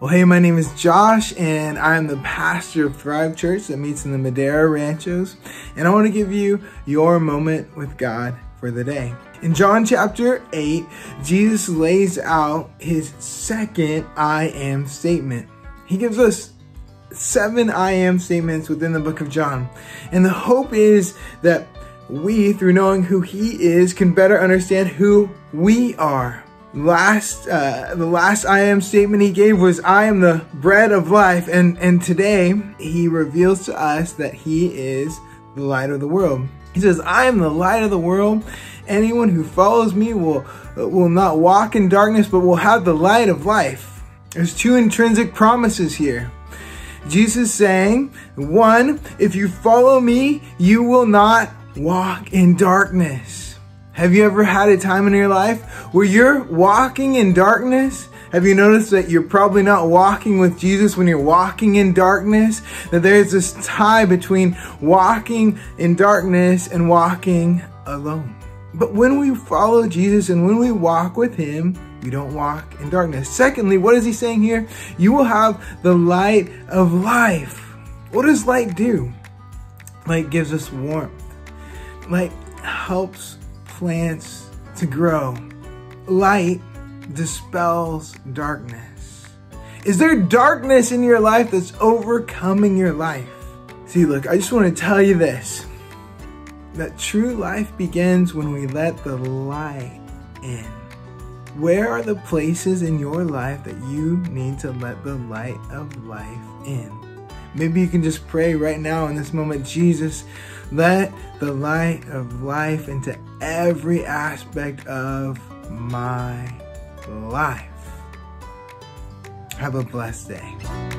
Well, hey, my name is Josh, and I'm the pastor of Thrive Church that meets in the Madera Ranchos. And I want to give you your moment with God for the day. In John chapter 8, Jesus lays out his second I am statement. He gives us seven I am statements within the book of John. And the hope is that we, through knowing who he is, can better understand who we are last uh, the last I am statement he gave was I am the bread of life and and today he reveals to us that he is the light of the world. He says I am the light of the world. Anyone who follows me will will not walk in darkness but will have the light of life. There's two intrinsic promises here. Jesus saying, one, if you follow me, you will not walk in darkness. Have you ever had a time in your life where you're walking in darkness? Have you noticed that you're probably not walking with Jesus when you're walking in darkness? That there's this tie between walking in darkness and walking alone. But when we follow Jesus and when we walk with Him, we don't walk in darkness. Secondly, what is He saying here? You will have the light of life. What does light do? Light gives us warmth. Light helps plants to grow. Light dispels darkness. Is there darkness in your life that's overcoming your life? See, look, I just want to tell you this that true life begins when we let the light in. Where are the places in your life that you need to let the light of life in? Maybe you can just pray right now in this moment, Jesus, let the light of life into every aspect of my life. Have a blessed day.